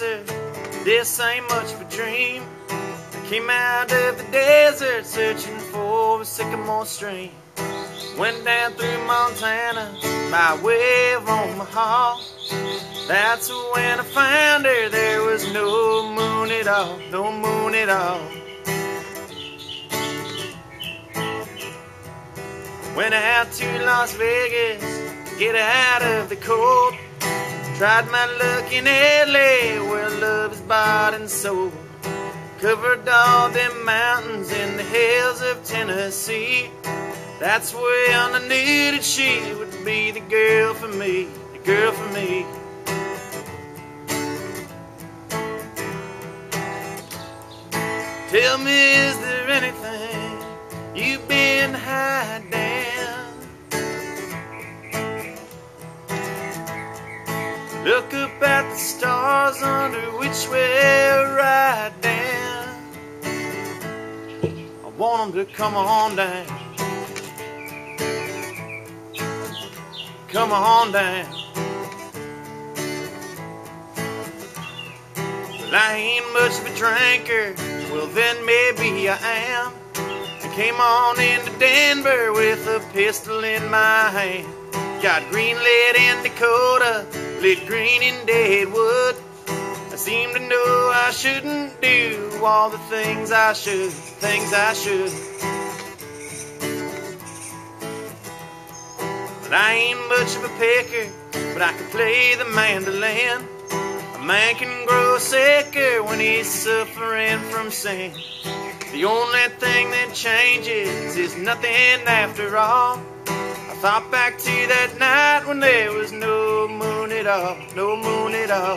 This ain't much of a dream. I came out of the desert searching for a sycamore stream. Went down through Montana by way of Omaha. That's when I found her. There was no moon at all, no moon at all. Went out to Las Vegas get out of the cold. Tried my luck in LA where love is bought and sold. Covered all them mountains in the hills of Tennessee. That's where I knew that she would be the girl for me, the girl for me. Tell me, is there Look up at the stars under which we're riding. I want them to come on down. Come on down. Well, I ain't much of a drinker. Well, then maybe I am. I came on into Denver with a pistol in my hand. Got green lead in Dakota lit green in Deadwood. I seem to know I shouldn't do all the things I should, things I should. But I ain't much of a picker, but I can play the mandolin. A man can grow sicker when he's suffering from sin. The only thing that changes is nothing after all. I thought back to that night when there was no moon at all, no moon at all.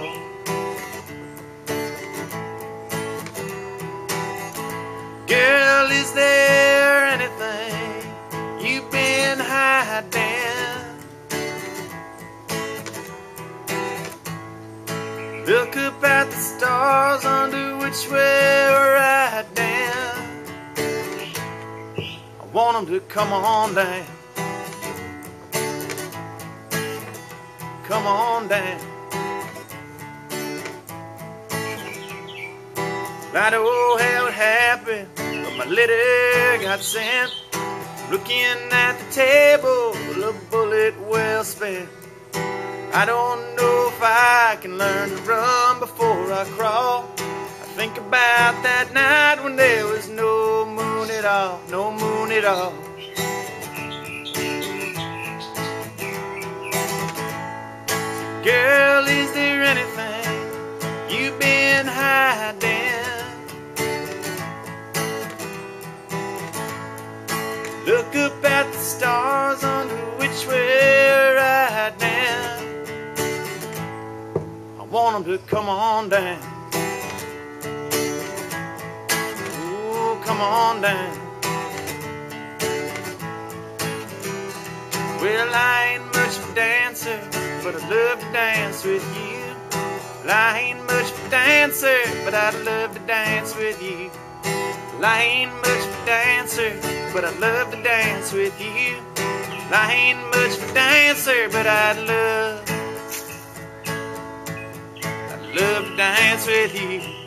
Girl, is there anything you've been hiding? Look up at the stars under which we're riding. I want them to come on down. Come on down. I know how it happened, but my letter got sent. Looking at the table, a bullet well spent. I don't know if I can learn to run before I crawl. I think about that night when there was no moon at all, no moon at all. Girl, is there anything you've been hiding? Look up at the stars under which we're riding. I want them to come on down. Ooh, come on down. Well, I ain't much of a dancer but I'd love to dance with you. Well, I ain't much of a dancer, but I'd love to dance with you. Well, I ain't much of a dancer, but I'd love to dance with you. Well, I ain't much of a dancer, but I'd love, I'd love to dance with you.